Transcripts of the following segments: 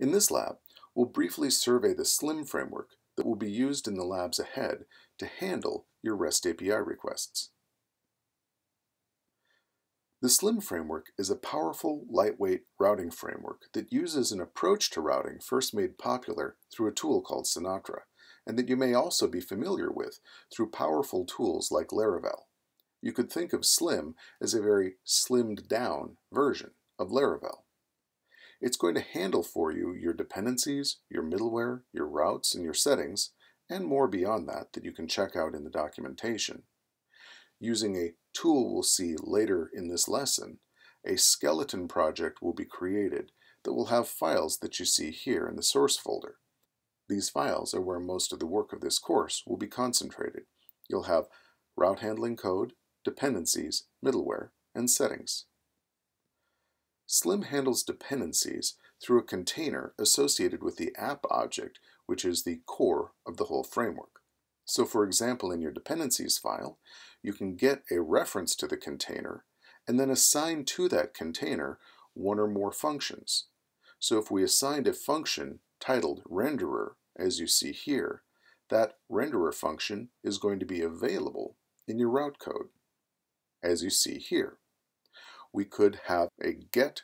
In this lab, we'll briefly survey the SLIM framework that will be used in the labs ahead to handle your REST API requests. The SLIM framework is a powerful, lightweight routing framework that uses an approach to routing first made popular through a tool called Sinatra, and that you may also be familiar with through powerful tools like Laravel. You could think of SLIM as a very slimmed down version of Laravel. It's going to handle for you your dependencies, your middleware, your routes, and your settings, and more beyond that that you can check out in the documentation. Using a tool we'll see later in this lesson, a skeleton project will be created that will have files that you see here in the source folder. These files are where most of the work of this course will be concentrated. You'll have route handling code, dependencies, middleware, and settings. Slim handles dependencies through a container associated with the app object, which is the core of the whole framework. So for example, in your dependencies file, you can get a reference to the container and then assign to that container one or more functions. So if we assigned a function titled renderer, as you see here, that renderer function is going to be available in your route code, as you see here we could have a get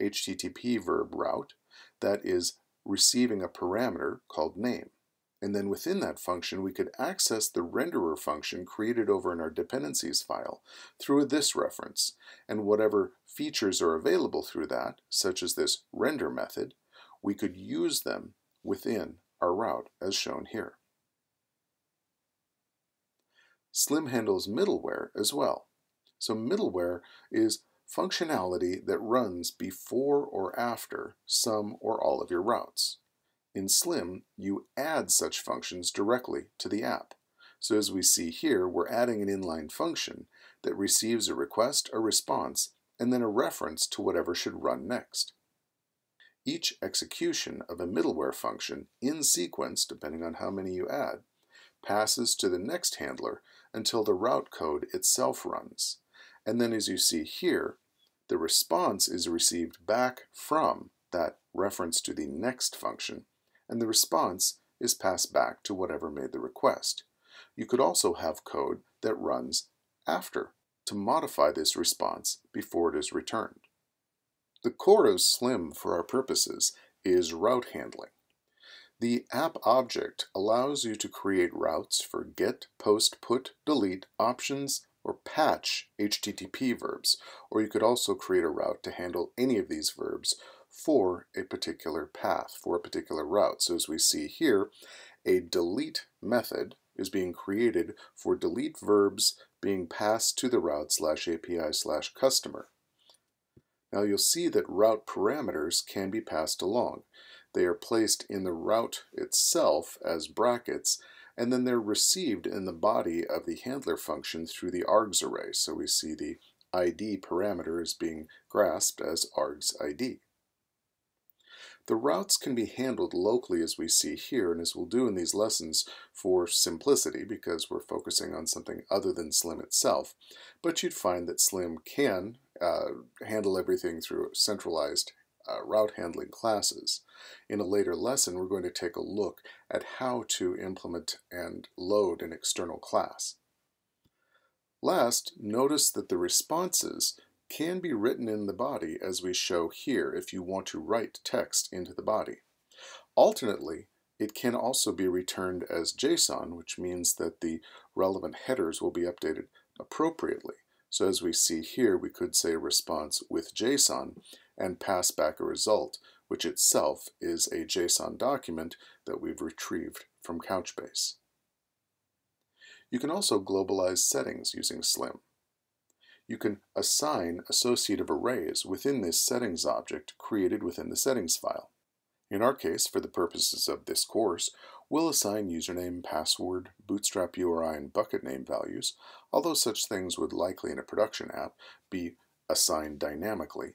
HTTP verb route that is receiving a parameter called name. And then within that function, we could access the renderer function created over in our dependencies file through this reference. And whatever features are available through that, such as this render method, we could use them within our route as shown here. Slim handles middleware as well. So middleware is functionality that runs before or after some or all of your routes. In Slim, you add such functions directly to the app. So as we see here, we're adding an inline function that receives a request, a response, and then a reference to whatever should run next. Each execution of a middleware function in sequence, depending on how many you add, passes to the next handler until the route code itself runs. And then as you see here, the response is received back from that reference to the next function, and the response is passed back to whatever made the request. You could also have code that runs after to modify this response before it is returned. The core of SLIM for our purposes is route handling. The app object allows you to create routes for get, post, put, delete options or patch HTTP verbs, or you could also create a route to handle any of these verbs for a particular path, for a particular route. So as we see here, a delete method is being created for delete verbs being passed to the route slash API slash customer. Now you'll see that route parameters can be passed along. They are placed in the route itself as brackets and then they're received in the body of the handler function through the args array. So we see the ID parameter is being grasped as args ID. The routes can be handled locally as we see here and as we'll do in these lessons for simplicity because we're focusing on something other than Slim itself. But you'd find that Slim can uh, handle everything through centralized uh, route handling classes. In a later lesson, we're going to take a look at how to implement and load an external class. Last, notice that the responses can be written in the body as we show here if you want to write text into the body. Alternately, it can also be returned as JSON, which means that the relevant headers will be updated appropriately. So as we see here, we could say response with JSON, and pass back a result, which itself is a JSON document that we've retrieved from Couchbase. You can also globalize settings using Slim. You can assign associative arrays within this settings object created within the settings file. In our case, for the purposes of this course, we'll assign username, password, bootstrap URI, and bucket name values, although such things would likely in a production app be assigned dynamically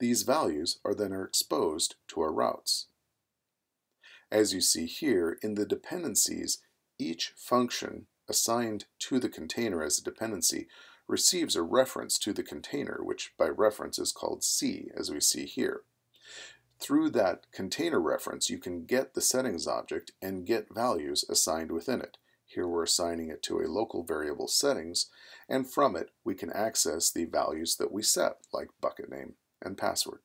these values are then are exposed to our routes. As you see here, in the dependencies, each function assigned to the container as a dependency receives a reference to the container, which by reference is called C, as we see here. Through that container reference, you can get the settings object and get values assigned within it. Here we're assigning it to a local variable settings, and from it we can access the values that we set, like bucket name and password.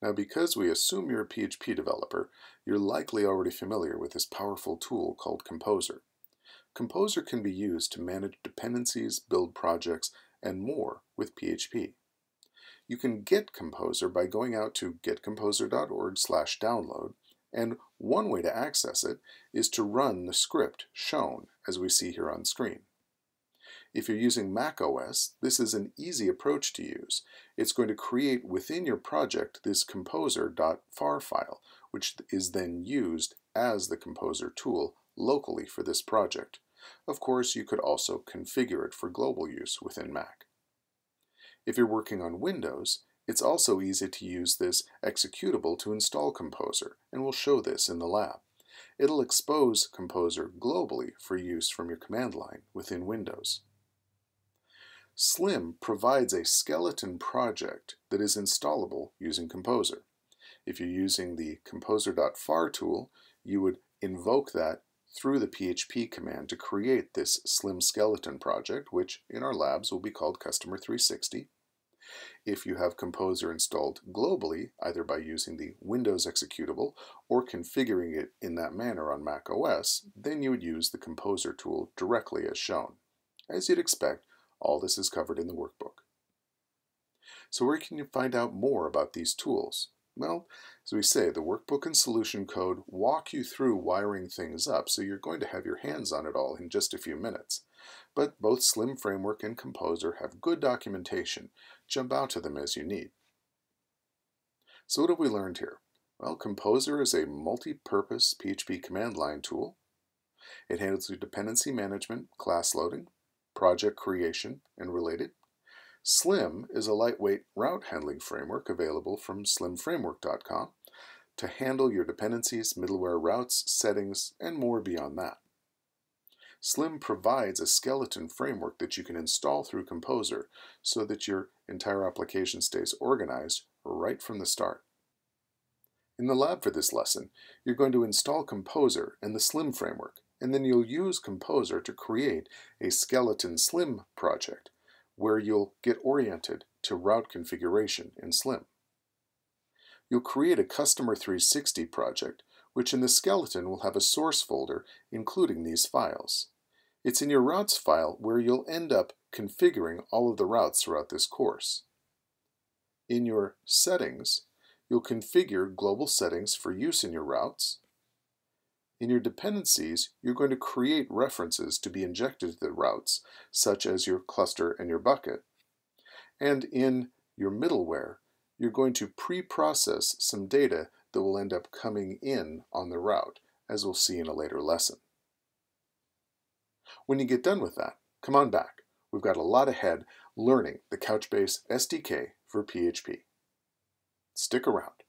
Now because we assume you're a PHP developer, you're likely already familiar with this powerful tool called Composer. Composer can be used to manage dependencies, build projects, and more with PHP. You can get Composer by going out to getcomposer.org slash download and one way to access it is to run the script shown as we see here on screen. If you're using Mac OS, this is an easy approach to use. It's going to create within your project this composer.phar file, which is then used as the composer tool locally for this project. Of course, you could also configure it for global use within Mac. If you're working on Windows, it's also easy to use this executable to install Composer, and we'll show this in the lab. It'll expose Composer globally for use from your command line within Windows. Slim provides a skeleton project that is installable using Composer. If you're using the composer.phar tool, you would invoke that through the PHP command to create this Slim skeleton project, which in our labs will be called Customer 360. If you have Composer installed globally, either by using the Windows executable or configuring it in that manner on Mac OS, then you would use the Composer tool directly as shown. As you'd expect, all this is covered in the workbook. So where can you find out more about these tools? Well, as we say, the workbook and solution code walk you through wiring things up, so you're going to have your hands on it all in just a few minutes. But both Slim Framework and Composer have good documentation. Jump out to them as you need. So what have we learned here? Well, Composer is a multi-purpose PHP command line tool. It handles your dependency management, class loading, project creation, and related. Slim is a lightweight route handling framework available from slimframework.com to handle your dependencies, middleware routes, settings, and more beyond that. Slim provides a skeleton framework that you can install through Composer so that your entire application stays organized right from the start. In the lab for this lesson, you're going to install Composer and the Slim framework, and then you'll use Composer to create a skeleton Slim project where you'll get oriented to route configuration in Slim. You'll create a Customer 360 project, which in the skeleton will have a source folder including these files. It's in your routes file where you'll end up configuring all of the routes throughout this course. In your settings, you'll configure global settings for use in your routes, in your dependencies, you're going to create references to be injected to the routes, such as your cluster and your bucket. And in your middleware, you're going to pre-process some data that will end up coming in on the route, as we'll see in a later lesson. When you get done with that, come on back. We've got a lot ahead learning the Couchbase SDK for PHP. Stick around.